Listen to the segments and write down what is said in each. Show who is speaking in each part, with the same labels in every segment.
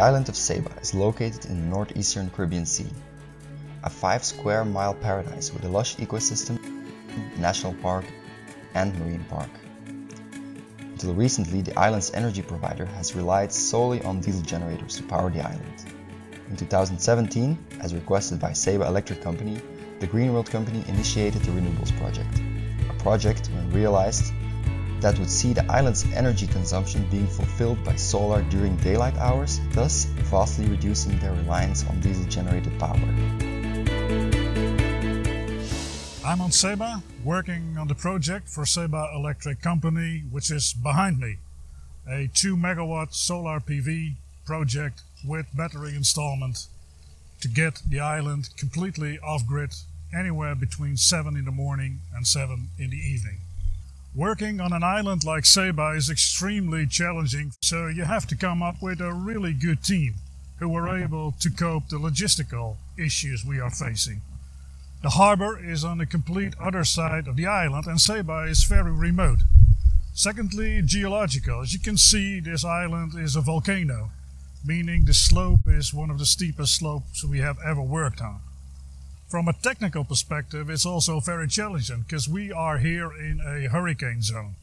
Speaker 1: The island of Saba is located in the northeastern Caribbean Sea, a 5 square mile paradise with a lush ecosystem, national park and marine park. Until recently, the island's energy provider has relied solely on diesel generators to power the island. In 2017, as requested by Saba Electric Company, the Green World Company initiated the Renewables Project, a project when realized that would see the island's energy consumption being fulfilled by solar during daylight hours, thus vastly reducing their reliance on diesel generated power.
Speaker 2: I'm on Saba, working on the project for Saba Electric Company, which is behind me. A 2 megawatt solar PV project with battery installment to get the island completely off grid anywhere between 7 in the morning and 7 in the evening. Working on an island like Saba is extremely challenging, so you have to come up with a really good team who are mm-hmm. able to cope the logistical issues we are facing. The harbor is on the complete mm-hmm. other side of the island and Saba is very remote. Secondly, geological. As you can see, this island is a volcano, meaning the slope is one of the steepest slopes we have ever worked on. From a technical perspective, it's also very challenging because we are here in a hurricane zone.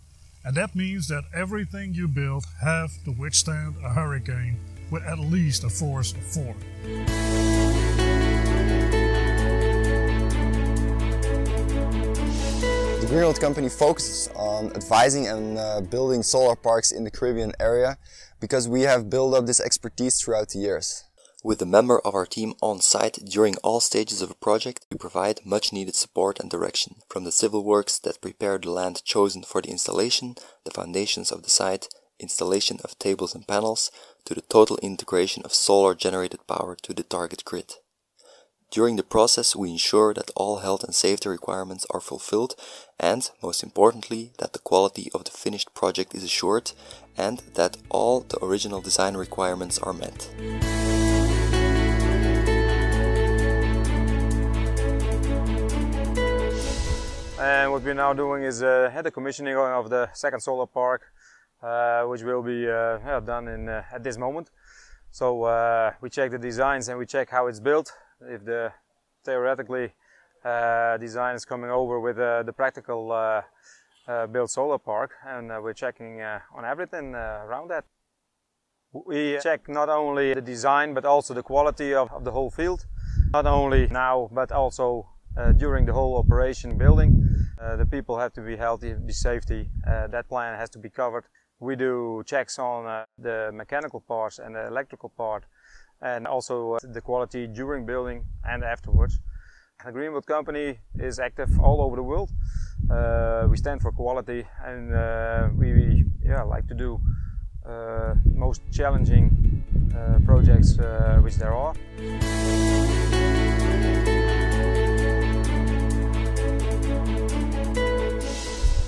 Speaker 2: And that means that everything you build have to withstand a hurricane with at least a force of 4.
Speaker 1: The Green World Company focuses on advising and uh, building solar parks in the Caribbean area because we have built up this expertise throughout the years. With a member of our team on site during all stages of a project, we provide much needed support and direction, from the civil works that prepare the land chosen for the installation, the foundations of the site, installation of tables and panels, to the total integration of solar generated power to the target grid. During the process, we ensure that all health and safety requirements are fulfilled and, most importantly, that the quality of the finished project is assured and that all the original design requirements are met.
Speaker 3: And what we're now doing is uh, the commissioning of the second solar park, uh, which will be uh, done in, uh, at this moment. So uh, we check the designs and we check how it's built, if the theoretically uh, design is coming over with the practical built solar park, and we're checking on everything around that. We check not only the design but also the quality of, of the whole field, not only now but also uh, during the whole operation building. Uh, the people have to be healthy, be safety. Uh, that plan has to be covered. We do checks on the mechanical parts and the electrical part and also the quality during building and afterwards. The Green World Company is active all over the world. Uh, we stand for quality and uh, we yeah, like to do uh, most challenging projects which there are.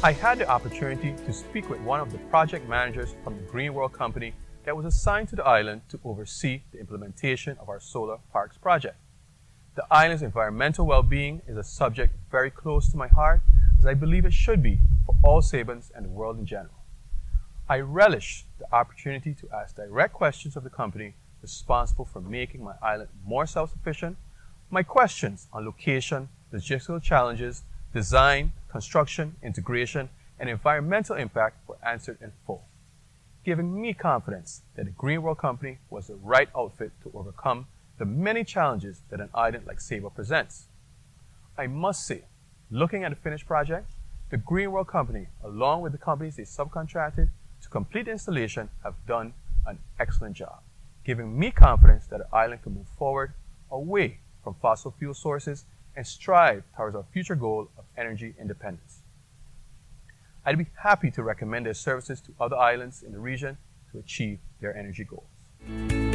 Speaker 4: I had the opportunity to speak with one of the project managers from the Green World Company that was assigned to the island to oversee the implementation of our solar parks project. The island's environmental well-being is a subject very close to my heart, as I believe it should be for all Sabans and the world in general. I relish the opportunity to ask direct questions of the company responsible for making my island more self-sufficient, my questions on location, logistical challenges, design, construction, integration, and environmental impact were answered in full, giving me confidence that the Green World Company was the right outfit to overcome the many challenges that an island like Saba presents. I must say, looking at the finished project, the Green World Company, along with the companies they subcontracted to complete the installation, have done an excellent job, giving me confidence that the island can move forward away from fossil fuel sources and strive towards our future goal of energy independence. I'd be happy to recommend their services to other islands in the region to achieve their energy goals.